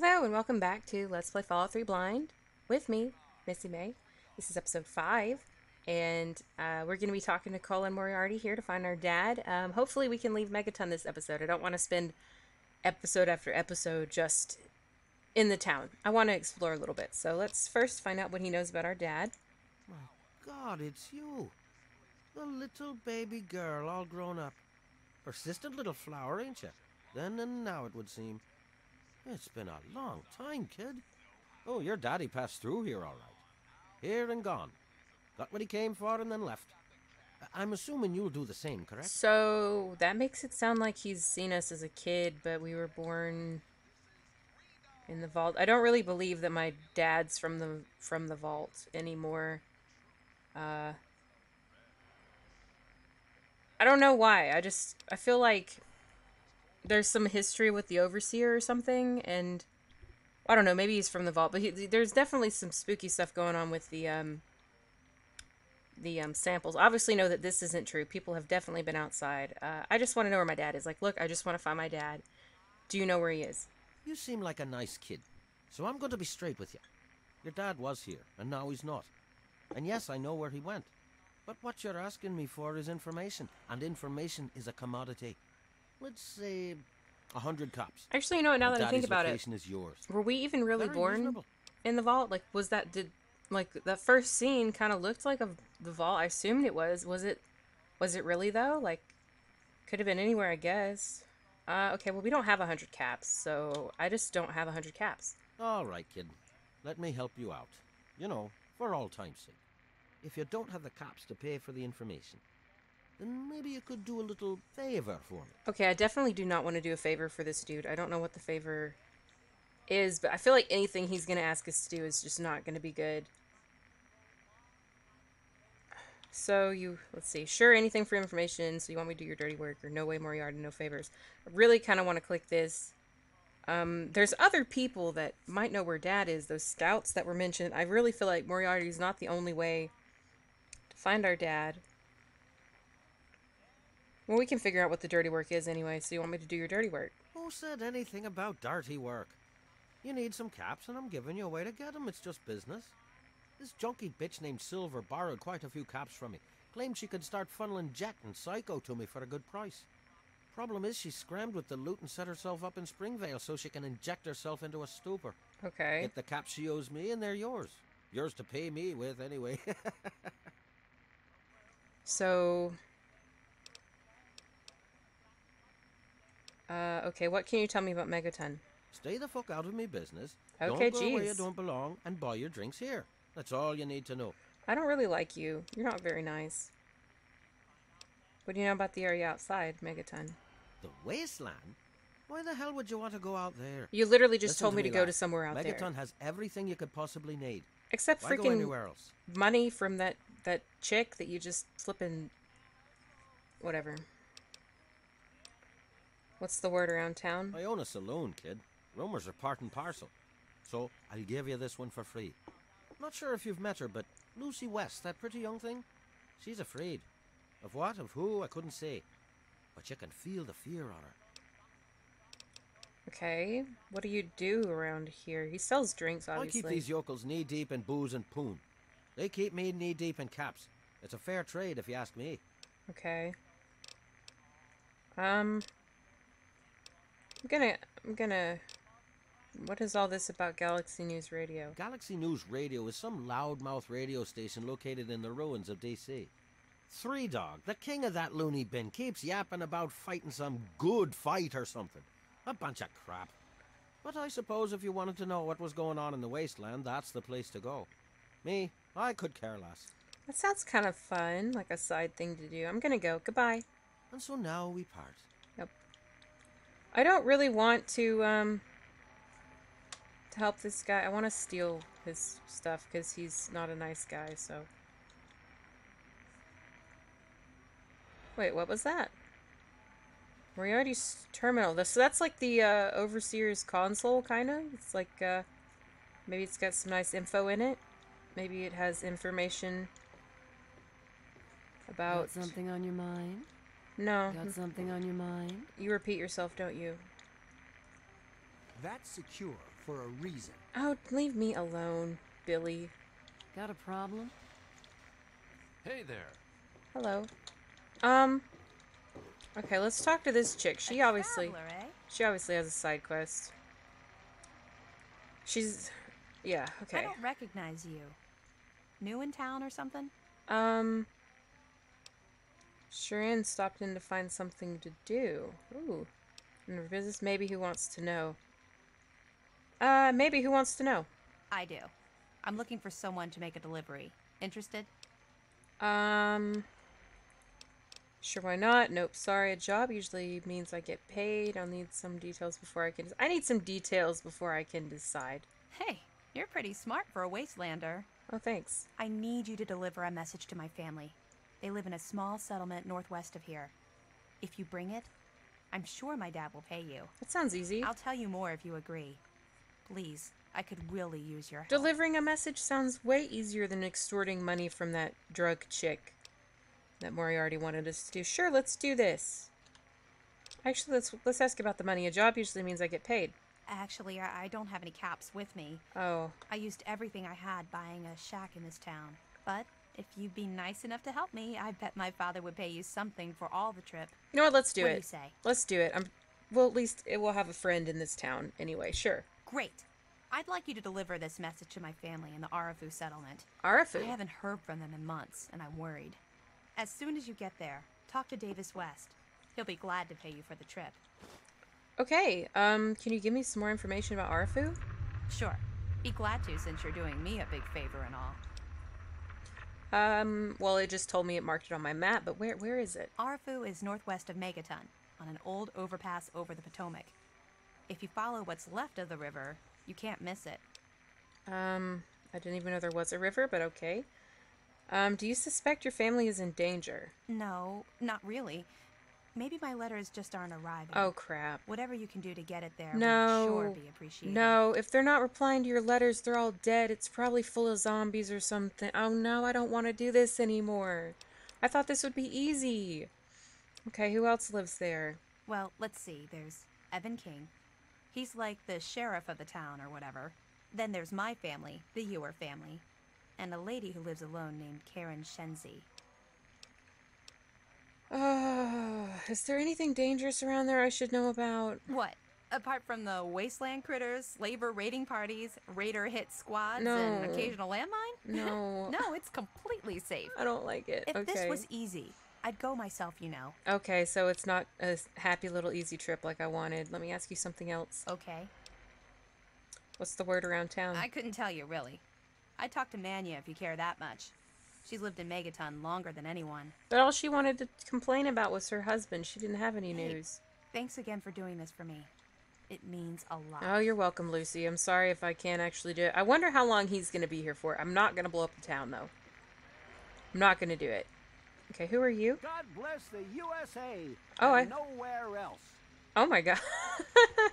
Hello and welcome back to Let's Play Fallout 3 Blind with me, MissieMae. This is episode 5, and uh, we're going to be talking to Colin Moriarty here to find our dad. Um, hopefully we can leave Megaton this episode. I don't want to spend episode after episode just in the town. I want to explore a little bit. So let's first find out what he knows about our dad. My God, it's you. The little baby girl all grown up. Persistent little flower, ain't you? Then and now, it would seem. It's been a long time, kid. Oh, your daddy passed through here all right. Here and gone. Got what he came for and then left. I'm assuming you'll do the same, correct? So that makes it sound like he's seen us as a kid, but we were born in the vault. I don't really believe that my dad's from the from the vault anymore. Uh I don't know why. I just I feel like there's some history with the overseer or something and I don't know, maybe he's from the vault, but he, there's definitely some spooky stuff going on with the um the um, samples. Obviously, know that this isn't true. People have definitely been outside. Uh, I just want to know where my dad is. Like, look, I just want to find my dad. Do you know where he is? You seem like a nice kid. So I'm going to be straight with you. Your dad was here, and now he's not. And yes, I know where he went. But what you're asking me for is information, and information is a commodity. Let's say a hundred cops. Actually, you know what? Now that I think about it, location is yours. were we even really Very born reasonable. in the vault? Like, was that did like that first scene kind of looked like a the vault? I assumed it was. Was it? Was it really though? Like, could have been anywhere, I guess. Uh, okay, well, we don't have a hundred caps, so I just don't have a hundred caps. All right, kid. Let me help you out. You know, for all time's sake. If you don't have the cops to pay for the information, then maybe you could do a little favor for me. Okay, I definitely do not want to do a favor for this dude. I don't know what the favor is, but I feel like anything he's going to ask us to do is just not going to be good. So you, let's see, sure, anything for information. So you want me to do your dirty work or no way Moriarty, no favors. I really kind of want to click this. Um, there's other people that might know where Dad is. Those scouts that were mentioned. I really feel like Moriarty is not the only way to find our dad. Well, we can figure out what the dirty work is anyway. So you want me to do your dirty work? Who said anything about dirty work? You need some caps, and I'm giving you a way to get them. It's just business. This junky bitch named Silver borrowed quite a few caps from me. Claimed she could start funneling Jet and Psycho to me for a good price. Problem is, she scrammed with the loot and set herself up in Springvale so she can inject herself into a stupor. Okay. Get the caps she owes me, and they're yours. Yours to pay me with, anyway. So. Uh, okay, what can you tell me about Megaton? Stay the fuck out of me business. Okay, don't go where you don't belong, and buy your drinks here. That's all you need to know. I don't really like you. You're not very nice. What do you know about the area outside, Megaton? The wasteland? Why the hell would you want to go out there? You literally just Listen told me to go to somewhere out Megaton there. has everything you could possibly need. Except Why go freaking anywhere else? money from that, that chick that you just flipping. Whatever. What's the word around town? I own a saloon, kid. Rumors are part and parcel. So I'll give you this one for free. Not sure if you've met her, but Lucy West, that pretty young thing, she's afraid. Of what? Of who? I couldn't say. But you can feel the fear on her. Okay. What do you do around here? He sells drinks, obviously. I keep these yokels knee deep in booze and poon. They keep me knee deep in caps. It's a fair trade, if you ask me. Okay. Um. I'm gonna. I'm gonna. What is all this about Galaxy News Radio? Galaxy News Radio is some loudmouth radio station located in the ruins of DC. Three Dog, the king of that loony bin, keeps yapping about fighting some good fight or something. A bunch of crap. But I suppose if you wanted to know what was going on in the wasteland, that's the place to go. Me, I could care less. That sounds kind of fun, like a side thing to do. I'm gonna go. Goodbye. And so now we part. I don't really want to um to help this guy. I want to steal his stuff because he's not a nice guy. So. Wait, what was that? Moriarty's terminal. This- So that's like the uh, overseer's console, kind of. It's like uh, maybe it's got some nice info in it. Maybe it has information about. Got something on your mind? No, Got something on your mind? you repeat yourself, don't you? That's secure for a reason. Oh, leave me alone, Billy. Got a problem? Hey there. Hello. Um. Okay, let's talk to this chick. She obviously, Traveler, eh? she obviously has a side quest. She's, yeah, okay. I don't recognize you. New in town or something? Um. Sharon stopped in to find something to do. Ooh. Her business, maybe who wants to know? Uh, maybe who wants to know? I do. I'm looking for someone to make a delivery. Interested? Um. Sure, why not? Nope, sorry. A job usually means I get paid. I'll need some details before I can. I need some details before I can decide. Hey, you're pretty smart for a wastelander. Oh, thanks. I need you to deliver a message to my family. They live in a small settlement northwest of here. If you bring it, I'm sure my dad will pay you. That sounds easy. I'll tell you more if you agree. Please, I could really use your help. Delivering a message sounds way easier than extorting money from that drug chick that Moriarty wanted us to do. Sure, let's do this. Actually, let's let's ask about the money. A job usually means I get paid. Actually, I I don't have any caps with me. Oh, I used everything I had buying a shack in this town. But if you'd be nice enough to help me, I bet my father would pay you something for all the trip. you know what? Let's do What it. do you say? Let's do it. I'm. Well, at least it will have a friend in this town anyway. Sure. Great. I'd like you to deliver this message to my family in the Arefu settlement. Arefu. I haven't heard from them in months, and I'm worried. As soon as you get there, talk to Davis West. He'll be glad to pay you for the trip. Okay. Um, can you give me some more information about Arefu? Sure. Be glad to since you're doing me a big favor and all. Um, well, it just told me it marked it on my map, but where where is it? Arefu is northwest of Megaton, on an old overpass over the Potomac. If you follow what's left of the river, you can't miss it. Um, I didn't even know there was a river, but okay. Um, do you suspect your family is in danger? No, not really. Maybe my letters just aren't arriving. Oh crap. Whatever you can do to get it there No. would sure be appreciated. No, if they're not replying to your letters, they're all dead. It's probably full of zombies or something. Oh no, I don't want to do this anymore. I thought this would be easy. Okay, who else lives there? Well, let's see. There's Evan King. He's like the sheriff of the town or whatever. Then there's my family, the Ewer family, and a lady who lives alone named Karen Shenzi. Uh, is there anything dangerous around there I should know about? What? Apart from the wasteland critters, labor raiding parties, raider hit squads, No. and occasional landmine? No. no, it's completely safe. I don't like it. If okay. this was easy, I'd go myself, you know. Okay, so it's not a happy little easy trip like I wanted. Let me ask you something else. Okay. What's the word around town? I couldn't tell you, really. I'd talk to Manya if you care that much. She's lived in Megaton longer than anyone. But all she wanted to complain about was her husband. She didn't have any Hey. news. Thanks again for doing this for me. It means a lot. Oh, you're welcome, Lucy. I'm sorry if I can't actually do it. I wonder how long he's going to be here for. I'm not going to blow up the town, though. I'm not going to do it. Okay, who are you? God bless the USA. Oh, and I- nowhere else. Oh my god.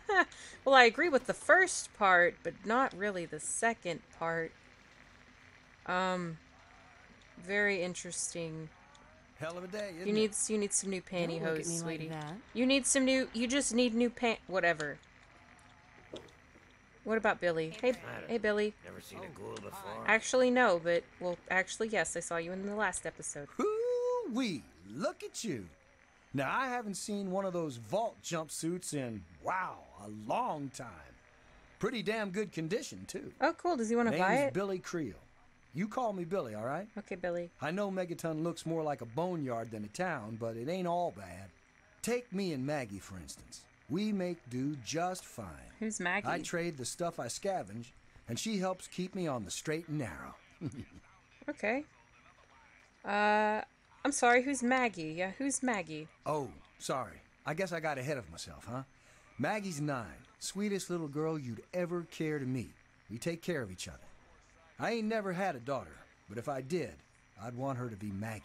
well, I agree with the first part, but not really the second part. Um, very interesting. Hell of a day, isn't You it? need you need some new Don't look at pantyhose, me like sweetie. that. You need some new. You just need new pant. Whatever. What about Billy? Hey, hey, Billy. Never seen a ghoul oh, before. Actually, no, but well, actually, yes. I saw you in the last episode. Hoo-wee, look at you. Now, I haven't seen one of those vault jumpsuits in, wow, a long time. Pretty damn good condition, too. Oh, cool. Does he want to buy Name's it? Billy Creel. You call me Billy, all right? Okay, Billy. I know Megaton looks more like a boneyard than a town, but it ain't all bad. Take me and Maggie, for instance. We make do just fine. Who's Maggie? I trade the stuff I scavenge, and she helps keep me on the straight and narrow. okay. Uh, I'm sorry. Who's Maggie? Yeah, who's Maggie? Oh, sorry. I guess I got ahead of myself, huh? Maggie's nine. Sweetest little girl you'd ever care to meet. We take care of each other. I ain't never had a daughter, but if I did, I'd want her to be Maggie.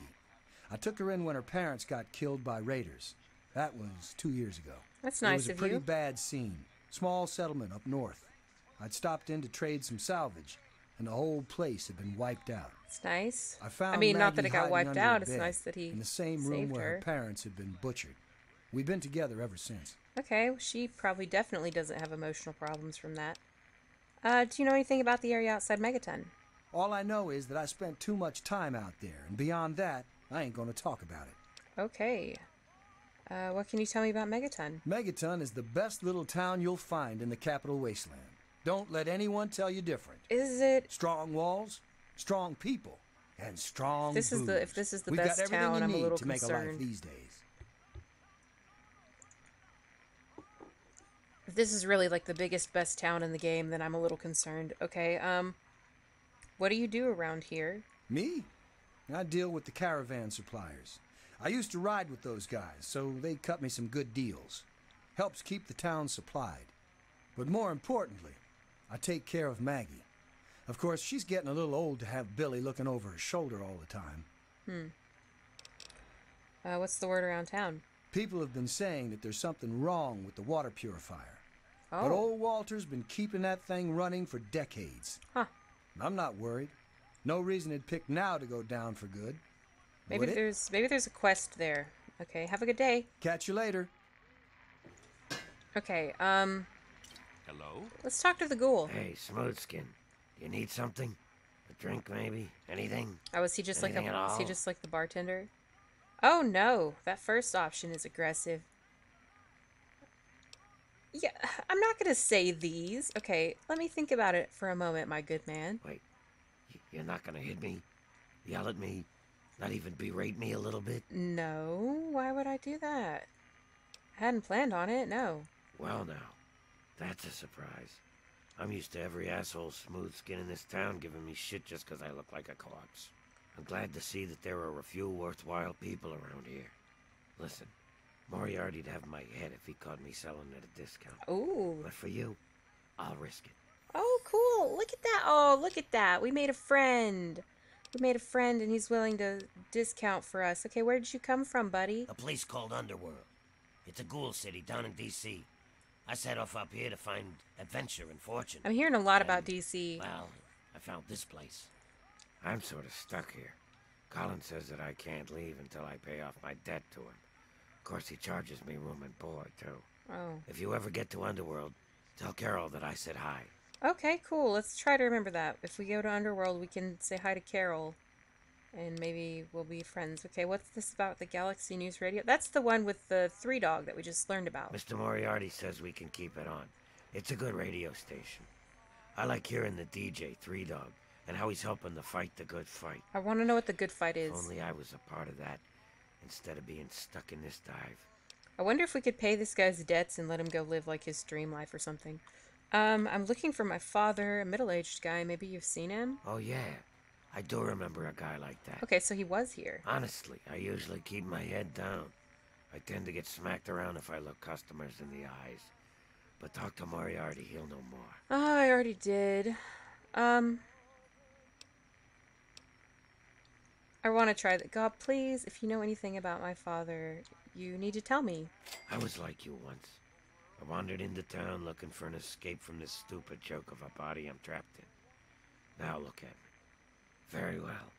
I took her in when her parents got killed by raiders. That was two years ago. That's nice of you. it was a pretty you. bad scene. Small settlement up north. I'd stopped in to trade some salvage, and the whole place had been wiped out. It's nice. I found I mean, not that it got wiped out. It's nice that he in the same room where her. her parents had been butchered. We've been together ever since. Okay, well, she probably definitely doesn't have emotional problems from that. Uh, do you know anything about the area outside Megaton? All I know is that I spent too much time out there, and beyond that, I ain't gonna talk about it. Okay. Uh, what can you tell me about Megaton? Megaton is the best little town you'll find in the capital wasteland. Don't let anyone tell you different. Is it Strong walls, strong people, and strong This is the- if this is the We've best got everything town, you I'm a need little to make a life these days. If this is really like the biggest best town in the game, then I'm a little concerned. Okay, um what do you do around here? Me? I deal with the caravan suppliers. I used to ride with those guys, so they cut me some good deals. Helps keep the town supplied. But more importantly, I take care of Maggie. Of course, she's getting a little old to have Billy looking over her shoulder all the time. Uh, what's the word around town? People have been saying that there's something wrong with the water purifier. Oh. But old Walter's been keeping that thing running for decades. Huh. I'm not worried. No reason it'd pick now to go down for good. Maybe Would it? there's maybe there's a quest there. Okay, have a good day. Catch you later. Okay, um Hello? let's talk to the ghoul. Hey, Smoothskin. You need something? A drink, maybe? Anything? Oh, was he just like a Anything at was he just like the bartender? Oh no, that first option is aggressive. Yeah, I'm not gonna say these. Okay, let me think about it for a moment, my good man. Wait, you're not gonna hit me? Yell at me? Not even berate me a little bit? No, why would I do that? I hadn't planned on it, no. Well, now, that's a surprise. I'm used to every asshole smooth skin in this town giving me shit just 'cause I look like a corpse. I'm glad to see that there are a few worthwhile people around here. Listen, Moriarty'd have my head if he caught me selling at a discount. Ooh. But for you, I'll risk it. Oh, cool. Look at that. Oh, look at that. We made a friend. We made a friend and he's willing to discount for us. Okay, where did you come from, buddy? A place called Underworld. It's a ghoul city down in D.C. I set off up here to find adventure and fortune. I'm hearing a lot about DC. Well, I found this place. I'm sort of stuck here. Colin says that I can't leave until I pay off my debt to him. Of course, he charges me room and board, too. Oh. If you ever get to Underworld, tell Carol that I said hi. Okay, cool. Let's try to remember that. If we go to Underworld, we can say hi to Carol. And maybe we'll be friends. Okay, what's this about the Galaxy News Radio? That's the one with the three dog that we just learned about. Mr. Moriarty says we can keep it on. It's a good radio station. I like hearing the DJ, Three Dog, and how he's helping to fight the good fight. I want to know what the good fight If is. only I was a part of that, instead of being stuck in this dive. I wonder if we could pay this guy's debts and let him go live like his dream life or something. Um, I'm looking for my father, a middle-aged guy. Maybe you've seen him. Oh, yeah. I do remember a guy like that. Okay, so he was here. Honestly, I usually keep my head down. I tend to get smacked around if I look customers in the eyes. But talk to Moriarty, he'll know more. Oh, I already did. Um, I want to try that. God, please, if you know anything about my father, you need to tell me. I was like you once. I wandered into town looking for an escape from this stupid joke of a body I'm trapped in. Now look at me. Very well.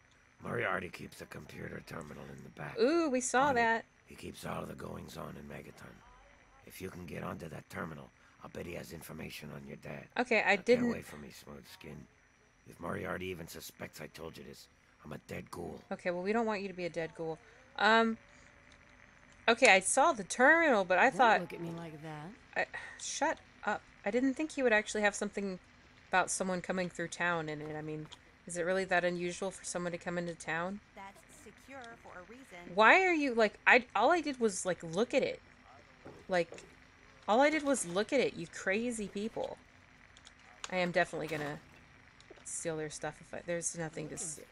Moriarty keeps a computer terminal in the back. Ooh, we saw On it, that. He keeps all of the goings on in Megaton. If you can get onto that terminal, I'll bet he has information on your dad. Okay, I Now, didn't. Get away from me, smooth skin. If Moriarty even suspects I told you this, I'm a dead ghoul. Okay, well, we don't want you to be a dead ghoul. Um. Okay, I saw the terminal, but I Don't thought. look at me like that. I, shut up. I didn't think he would actually have something about someone coming through town in it. I mean, is it really that unusual for someone to come into town? That's secure for a reason. Why are you like I all I did was like look at it. Like all I did was look at it, you crazy people. I am definitely going to steal their stuff if I, there's nothing to steal.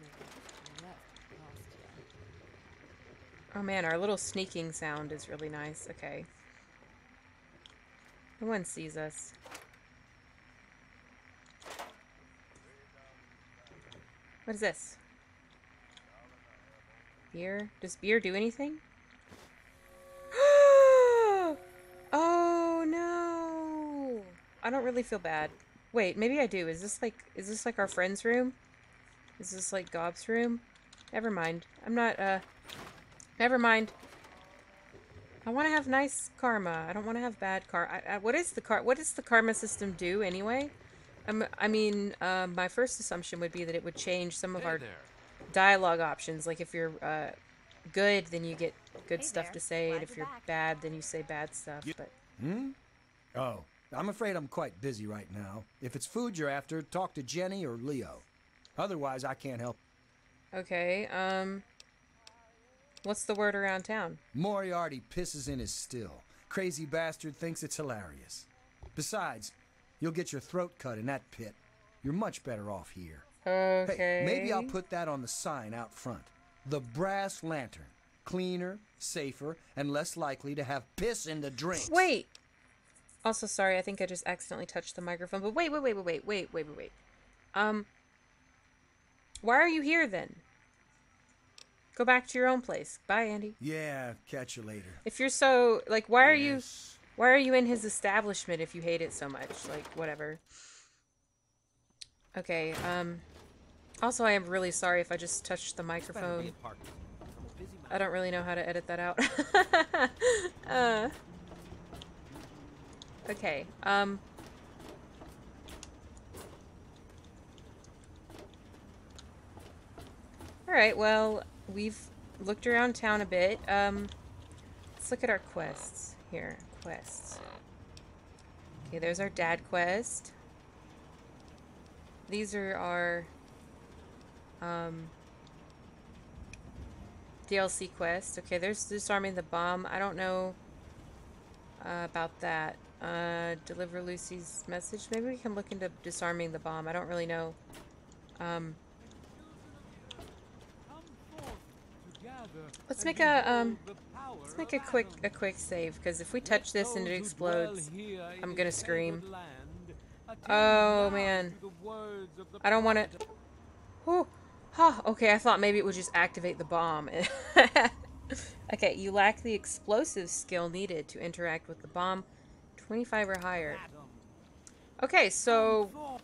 Oh man, our little sneaking sound is really nice. Okay. No one sees us. What is this? Beer? Does beer do anything? oh no! I don't really feel bad. Wait, maybe I do. Is this like is this like our friend's room? Is this like Gob's room? Never mind. I'm not uh Never mind. I want to have nice karma. I don't want to have bad karma. what is the car? What does the karma system do anyway? I'm, I mean, uh, my first assumption would be that it would change some of Hey our there. dialogue options. Like if you're uh, good, then you get good Hey stuff there. to say, and if you're you're back. bad, then you say bad stuff. But Hmm? Oh, I'm afraid I'm quite busy right now. If it's food you're after, talk to Jenny or Leo. Otherwise, I can't help. okay, um, what's the word around town? Moriarty pisses in his still. Crazy bastard thinks it's hilarious. Besides, you'll get your throat cut in that pit. You're much better off here. Okay. Hey, maybe I'll put that on the sign out front. The Brass Lantern. Cleaner, safer, and less likely to have piss in the drinks. Wait. Also, sorry, I think I just accidentally touched the microphone. But wait, wait, wait, wait, wait, wait, wait, wait, wait. Um, why are you here then? Go back to your own place. Bye, Andy. Yeah, catch you later. If you're so like, why are you, why are you in his establishment if you hate it so much? Like, whatever. Okay. Um. Also, I am really sorry if I just touched the microphone. I'm a busy man. I don't really know how to edit that out. uh, okay. Um. All right. Well, we've looked around town a bit. Um, let's look at our quests here. Quests. Okay, there's our dad quest. These are our um DLC quest. Okay, there's disarming the bomb. I don't know uh, about that. Uh, deliver Lucy's message. Maybe we can look into disarming the bomb. I don't really know. Um, let's make a um, let's make a quick a quick save because if we touch this and it explodes, I'm gonna scream. Oh man, I don't want it. Whew. Huh, okay, I thought maybe it would just activate the bomb. okay, you lack the explosive skill needed to interact with the bomb. 25 or higher. Okay, so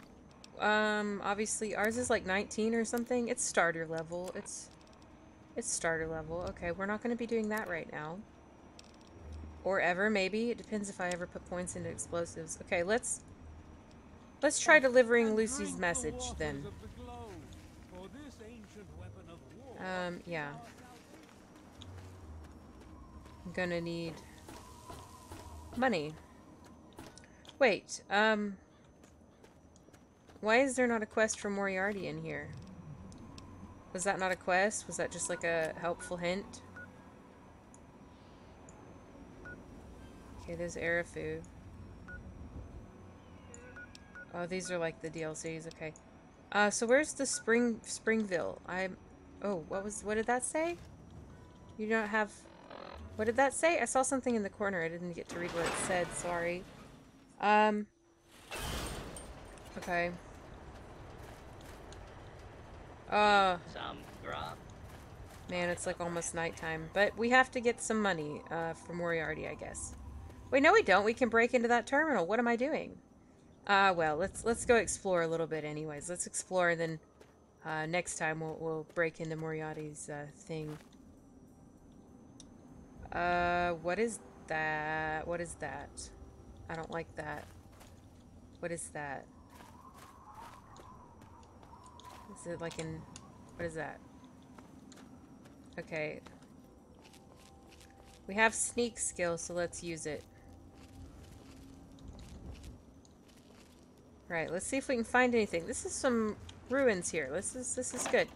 um obviously ours is like 19 or something. It's starter level. It's it's starter level. Okay, we're not going to be doing that right now. Or ever maybe. It depends if I ever put points into explosives. Okay, let's let's try delivering Lucy's message then. Um, yeah. I'm gonna need money. Wait, um, why is there not a quest for Moriarty in here? Was that not a quest? Was that just like a helpful hint? Okay, there's Arefu. Oh, these are like the DLCs, okay. Uh, so where's the Spring Springville? I'm Oh, what was what did that say? You don't have What did that say? I saw something in the corner. I didn't get to read what it said. Sorry. Um Okay. Uh man, it's like almost nighttime. But we have to get some money uh Moriarty, I guess. Wait, no we don't. We can break into that terminal. What am I doing? Uh well, let's let's go explore a little bit anyways. Let's explore and then uh, next time we'll, we'll break into Moriarty's uh, thing. Uh, what is that? What is that? I don't like that. What is that? It like in... What is that? Okay. We have sneak skill, so let's use it. Right, let's see if we can find anything. This is some ruins here. This is this is good.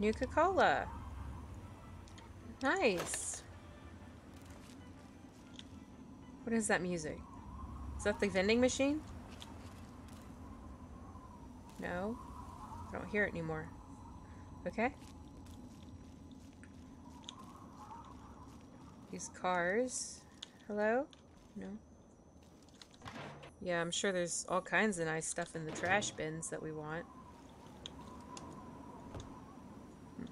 Nuka Cola. Nice. What is that music? Is that the vending machine? No. I don't hear it anymore. Okay. These cars. Hello? No. Yeah, I'm sure there's all kinds of nice stuff in the trash bins that we want. Hmm.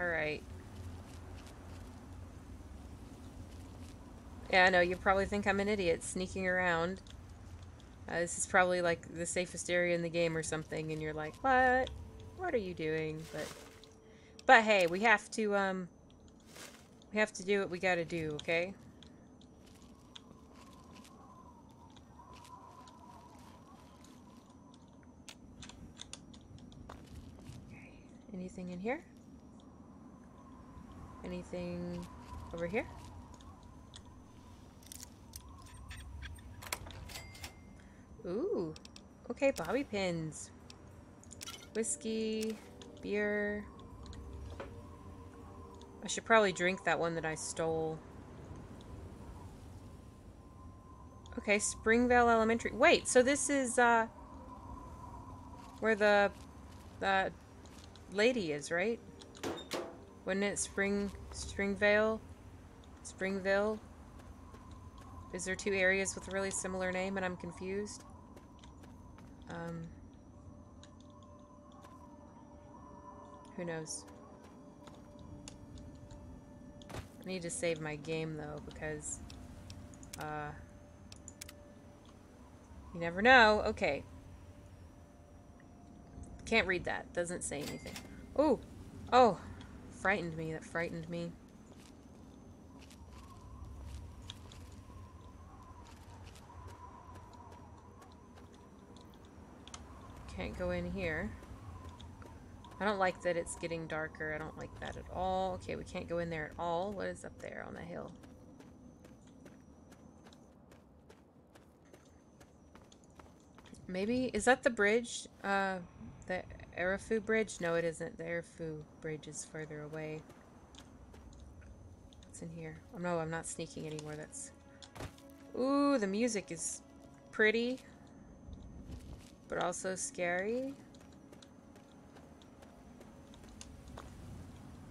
Alright. Yeah, I know, you probably think I'm an idiot sneaking around. Uh, this is probably like the safest area in the game or something, and you're like, what? What are you doing? But But hey, we have to, um... We have to do what we gotta do, okay? Okay. Anything in here? Anything over here? Ooh. Okay, bobby pins. Whiskey, beer. I should probably drink that one that I stole. Okay, Springvale Elementary. Wait, so this is, uh, where the, the lady is, right? Wasn't it Spring, Springvale? Springville? Is there two areas with a really similar name and I'm confused? Um, who knows? I need to save my game though because uh, you never know. Okay. Can't read that. Doesn't say anything. Oh, oh, frightened me. That frightened me. Can't go in here. I don't like that it's getting darker. I don't like that at all. Okay, we can't go in there at all. What is up there on the hill? Maybe, is that the bridge? Uh, the Arefu bridge? No, it isn't. The Arefu bridge is further away. What's in here? Oh no, I'm not sneaking anymore. That's... Ooh, the music is pretty. But also scary.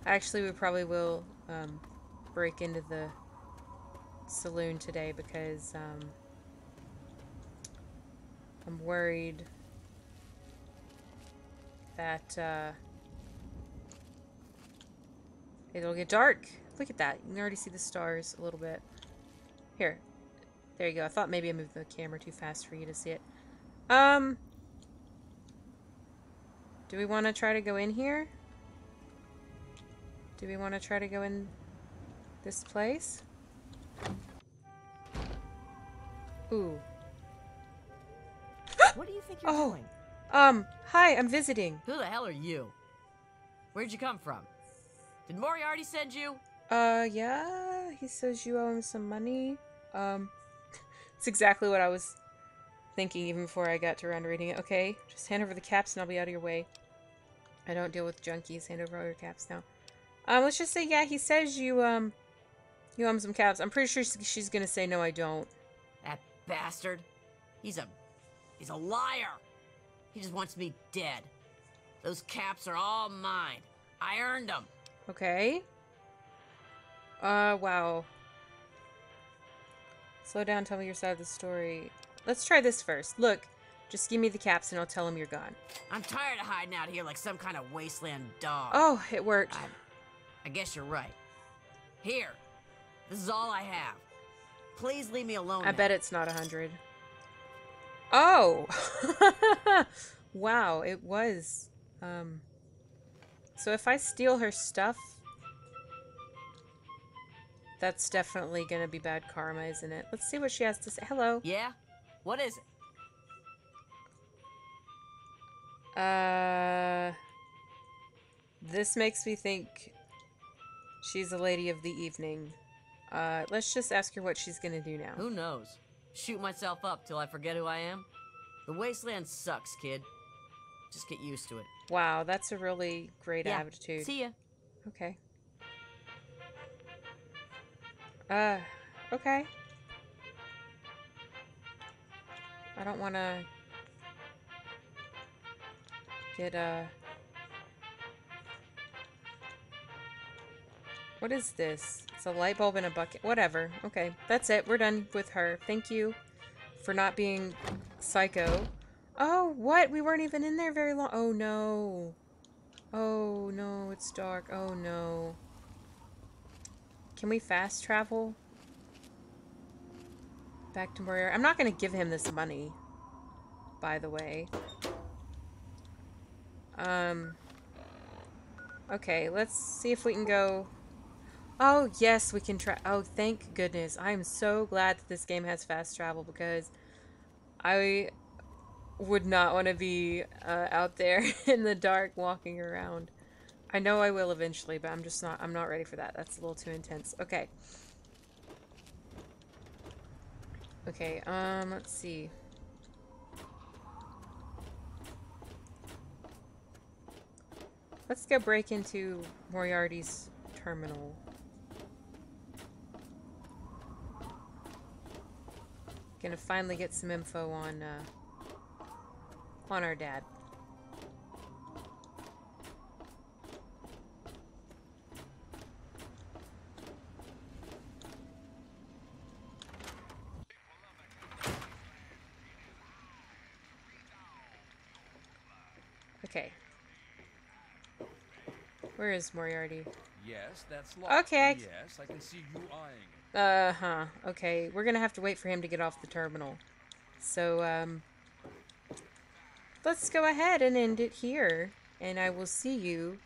Actually, we probably will um, break into the saloon today because um, I'm worried that uh, it'll get dark. Look at that. You can already see the stars a little bit. Here. There you go. I thought maybe I moved the camera too fast for you to see it. Um, do we want to try to go in here? Do we want to try to go in this place? Ooh. What do you think you're Oh. doing? Um, hi, I'm visiting. Who the hell are you? Where'd you come from? Did Moriarty send you? Uh, yeah, he says you owe him some money. Um, it's exactly what I was thinking even before I got to around reading it. Okay, just hand over the caps and I'll be out of your way. I don't deal with junkies. Hand over all your caps now. Um, let's just say, yeah, he says you, um, you owe him some caps. I'm pretty sure she's- she's gonna say, no, I don't. That bastard. He's a. He's a liar. He just wants me dead. Those caps are all mine. I earned them. Okay. Uh, wow. Slow down, tell me your side of the story. Let's try this first. Look, just give me the caps and I'll tell him you're gone. I'm tired of hiding out here like some kind of wasteland dog. Oh, it worked. I, I guess you're right. Here. This is all I have. Please leave me alone. I now. bet it's not a hundred. Oh! wow, it was. Um. So if I steal her stuff, that's definitely gonna be bad karma, isn't it? Let's see what she has to say. Hello. Yeah? What is it? Uh. This makes me think she's a lady of the evening. Uh, let's just ask her what she's gonna do now. Who knows? Shoot myself up till I forget who I am? The wasteland sucks, kid. Just get used to it. Wow, that's a really great yeah. attitude. See ya. Okay. Uh, okay. I don't want to get a... What is this? It's a light bulb in a bucket. Whatever. Okay, that's it. We're done with her. Thank you for not being psycho. Oh, what? We weren't even in there very long. Oh, no. Oh, no. It's dark. Oh, no. Can we fast travel? Back to Moriarty. I'm not going to give him this money, by the way. Um... Okay, let's see if we can go. Oh, yes, we can try. Oh, thank goodness. I am so glad that this game has fast travel because I would not want to be uh, out there in the dark walking around. I know I will eventually, but I'm just not I'm not ready for that. That's a little too intense. Okay. Okay, um, let's see. Let's go break into Moriarty's terminal. Gonna finally get some info on, uh, on our dad. Okay. Where is Moriarty? Yes, that's locked. Okay, Yes, I can see you eyeing it. Uh-huh. Okay, we're gonna have to wait for him to get off the terminal. So, um... Let's go ahead and end it here. And I will see you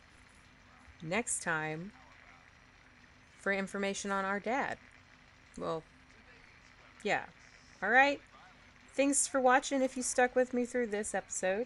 next time for information on our dad. Well, yeah. Alright? Thanks for watching if you stuck with me through this episode.